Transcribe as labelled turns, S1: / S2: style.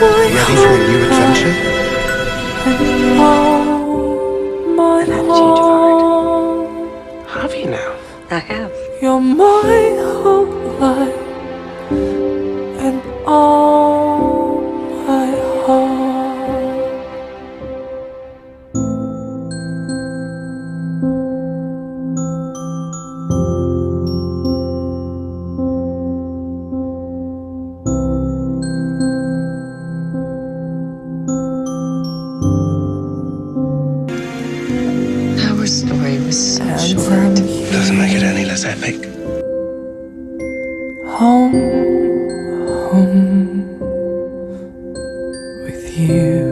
S1: Ready for a new adventure?
S2: My home.
S1: Have you now?
S3: I have.
S2: You're my whole life
S3: story was so
S2: and
S3: short.
S2: Um,
S1: Doesn't make it any less epic.
S2: Home, home with you.